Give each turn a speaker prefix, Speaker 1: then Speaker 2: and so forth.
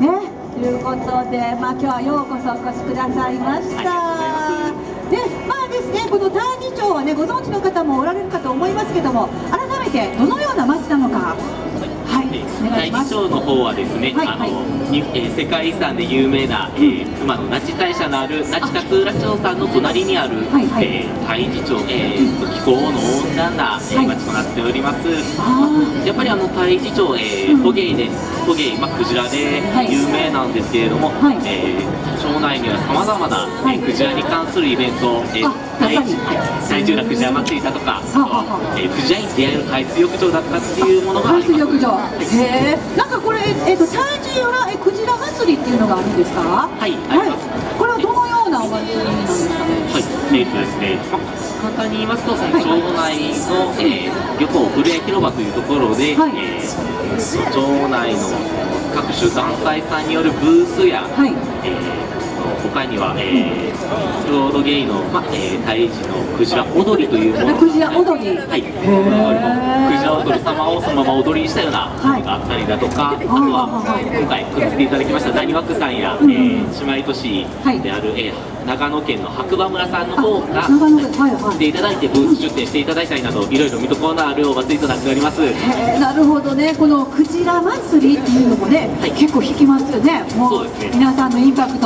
Speaker 1: ね。ということで、まあ、今日はようこそお越しくださいました。でまあですねこの大義町はねご存知の方もおられるかと思いますけども改めてどのような町なのか
Speaker 2: 大義町の方はですね、はいはい、あのえー、世界遺産で有名な、えー、熊野那智大社のある那智勝浦町さんの隣にある、はいはい、えー、大義町、えー、気候の温暖な、えー、町となっております、やっぱりあの大義町、えー、捕鯨で捕鯨、まあ、クジラで有名なんですけれども、はい、えー、町内にはさまざまな、はい、クジラに関するイベント、えー、大大十楽クジラ祭りだとか、えー、クジラに出会える海水浴場だとかっていうものが海水浴場。
Speaker 1: へえなんかこれ、えーと、大樹浦えクジラ祭りっていうのがあるんですか？
Speaker 2: はい、はい、
Speaker 1: これはどのようなお祭りなんですかね？
Speaker 2: はい。えーとですね、ま簡単に言いますとその町内の、えー、漁港古谷広場というところで、はい、えー、町内の各種団体さんによるブースや、はい。えー他には、えー、郷土芸の、まえー、胎児のクジラ踊りというもの
Speaker 1: クジラ踊り。
Speaker 2: はい。クジラ踊り様をそのまま踊りにしたようなものがあったりだとか、はい、あとは今回来させていただきました大枠さんや、うん、えー、姉妹都市である、はい、えー、長野県の白馬村さんの方が来ていただいてブース出店していただいたりなどいろいろ見どころのあるお祭りとなっております。
Speaker 1: なるほどね。このクジラ祭りっていうのもね、はい、結構引きますよね。もう、ね、皆さんのインパクト